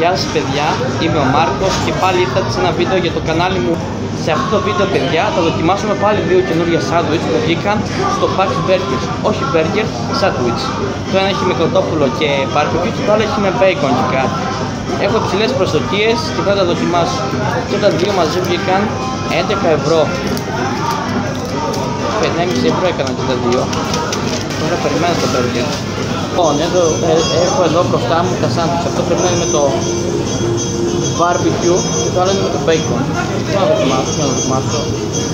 Γεια σας παιδιά, είμαι ο Μάρκος και πάλι ήρθατε σε ένα βίντεο για το κανάλι μου. Σε αυτό το βίντεο παιδιά θα δοκιμάσουμε πάλι δύο καινούργια σάντουιτς που βγήκαν στο Pax Burgers. Όχι burger, sandwich. Το ένα έχει με κοτόπουλο και barbecue και το άλλο έχει με bacon και κάτι. Έχω υψηλές προσδοκίες και θα τα δοκιμάσω. Και τα δύο μαζί βγήκαν 11 ευρώ. 5,5 ευρώ έκανα και τα δύο Τώρα περιμένω το burger Λοιπόν, εδώ, ε, έχω εδώ μπροστά μου τα σάντουιτς. Αυτό πρέπει να είναι με το barbecue και το άλλο είναι με το bacon. Τι να δοκιμάσω, τι να δοκιμάσω.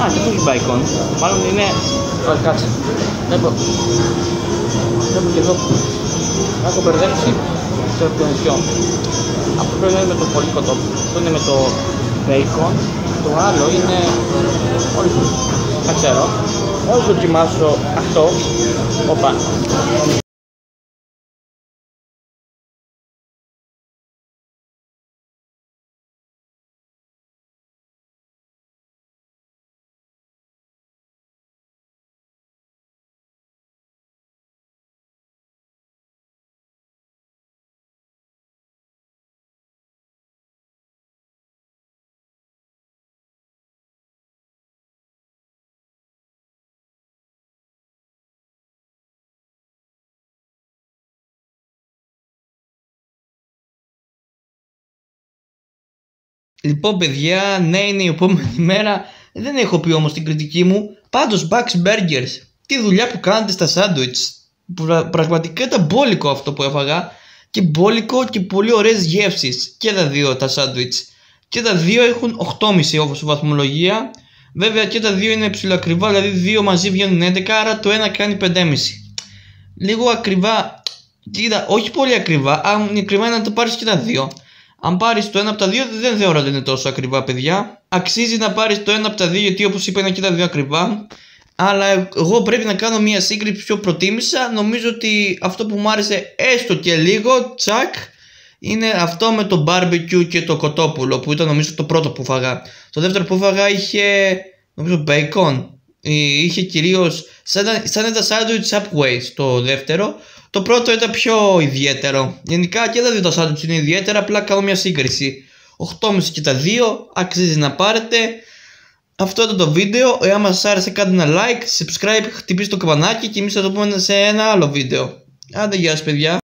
Α, και αυτό έχει bacon. Μάλλον είναι... Όχι, κάτσε. Βλέπω... Βλέπω και εδώ... Έχω μπερδέψει. Ξέρω ποιο είναι ποιο. Αυτό πρέπει να είναι με το πολύ κοτόπουλο. Αυτό είναι με το bacon. Το άλλο είναι... Όχι, δεν ξέρω. Όσο δοκιμάσω αυτό, οπα, Λοιπόν παιδιά, ναι είναι η επόμενη μέρα. Δεν έχω πει όμως την κριτική μου. Πάντως Bucks Burgers Τι δουλειά που κάνετε στα σάντουιτς. Πραγματικά ήταν μπόλικο αυτό που έφαγα Και μπόλικο και πολύ ωραίες γεύσεις. Και τα δύο τα σάντουιτς. Και τα δύο έχουν 8,5 όπως βαθμολογία. Βέβαια και τα δύο είναι ψηλοακριβά Δηλαδή δύο μαζί βγαίνουν 11 Άρα το ένα κάνει 5,5 Λίγο ακριβά Κοίτα, όχι πολύ ακριβά Αν είναι ακριβά είναι να το πάρεις και τα δύο αν πάρεις το ένα από τα δύο, δεν θεωρώ ότι είναι τόσο ακριβά, παιδιά. Αξίζει να πάρεις το ένα από τα δύο, γιατί όπως είπα είναι και τα δύο ακριβά. Αλλά εγώ πρέπει να κάνω μια σύγκριση πιο προτίμησα. Νομίζω ότι αυτό που μου άρεσε έστω και λίγο, τσακ, είναι αυτό με το barbecue και το κοτόπουλο που ήταν νομίζω το πρώτο που φαγά. Το δεύτερο που φαγά είχε νομίζω bacon. Είχε κυρίως σαν, σαν ήταν sandwich subway το δεύτερο το πρώτο ήταν πιο ιδιαίτερο. Γενικά και τα δύο τα σάντουιτς είναι ιδιαίτερα, απλά κάνω μια σύγκριση. 8,5 και τα δύο, αξίζει να πάρετε. Αυτό ήταν το βίντεο, εάν σας άρεσε κάντε ένα like, subscribe, χτυπήστε το καμπανάκι και εμείς θα το πούμε σε ένα άλλο βίντεο. Άντε γεια σας παιδιά.